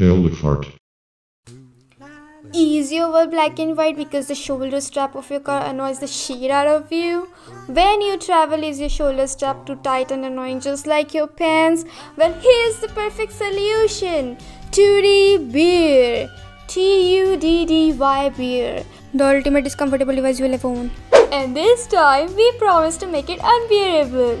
Tail the fart. Easy over black and white because the shoulder strap of your car annoys the shit out of you. When you travel, is your shoulder strap too tight and annoying just like your pants? Well, here's the perfect solution Tuddy Beer. T U D D Y Beer. The ultimate discomfortable device you will ever own. And this time, we promise to make it unbearable.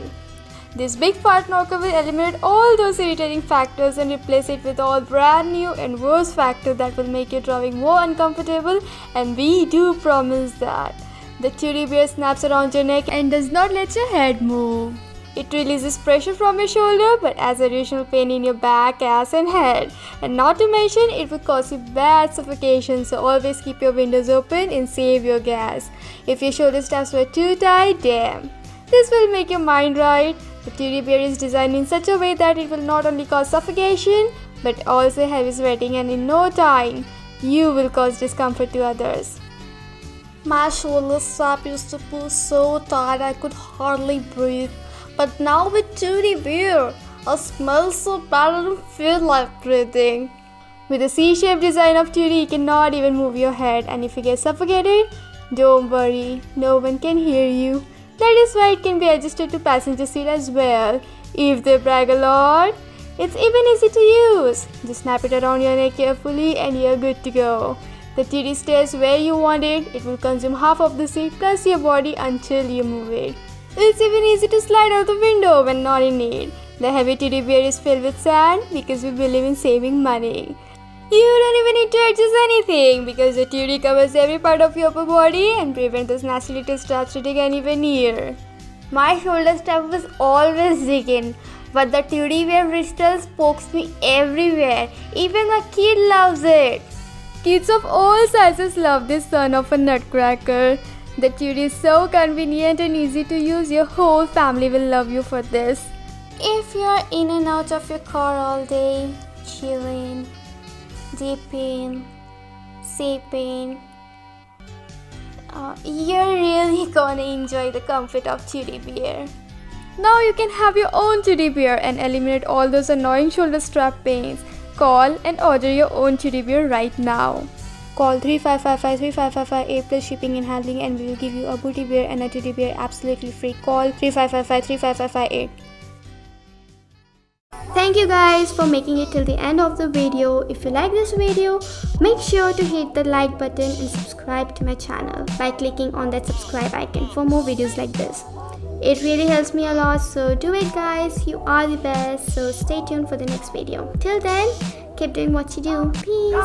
This big fart knocker will eliminate all those irritating factors and replace it with all brand new and worse factors that will make your driving more uncomfortable and we do promise that. The Tuddy bear snaps around your neck and does not let your head move. It releases pressure from your shoulder but adds additional pain in your back, ass and head. And not to mention it will cause you bad suffocation so always keep your windows open and save your gas. If your shoulder straps were too tight, damn. This will make your mind right. The Tuddy beer is designed in such a way that it will not only cause suffocation but also heavy sweating and in no time you will cause discomfort to others. My shoulder strap used to pull so tight I could hardly breathe. But now with Tuddy beer, I smell so bad I don't feel like breathing. With the C-shaped design of Tuddy, you cannot even move your head and if you get suffocated, don't worry, no one can hear you. That is why it can be adjusted to passenger seat as well. If they brag a lot, it's even easy to use. Just snap it around your neck carefully and you're good to go. The Tuddy stays where you want it. It will consume half of the seat plus your body until you move it. It's even easy to slide out the window when not in need. The heavy Tuddy beer is filled with sand because we believe in saving money. You don't even need to adjust anything because the Tuddy covers every part of your upper body and prevents those nasty little straps dig anywhere near. My shoulder strap was always digging, but the Tuddy wear bristles pokes me everywhere. Even my kid loves it. Kids of all sizes love this son of a nutcracker. The Tuddy is so convenient and easy to use. Your whole family will love you for this. If you're in and out of your car all day, chilling, dipping, sipping, uh, you're really gonna enjoy the comfort of Tuddy beer. Now you can have your own Tuddy beer and eliminate all those annoying shoulder strap pains. Call and order your own Tuddy beer right now. Call 3555-3555 plus shipping and handling and we will give you a booty beer and a Tuddy beer absolutely free. Call 3555-35558. Thank you guys for making it till the end of the video. If you like this video, make sure to hit the like button and subscribe to my channel by clicking on that subscribe icon for more videos like this. It really helps me a lot so do it guys. You are the best. So stay tuned for the next video. Till then, keep doing what you do. Peace.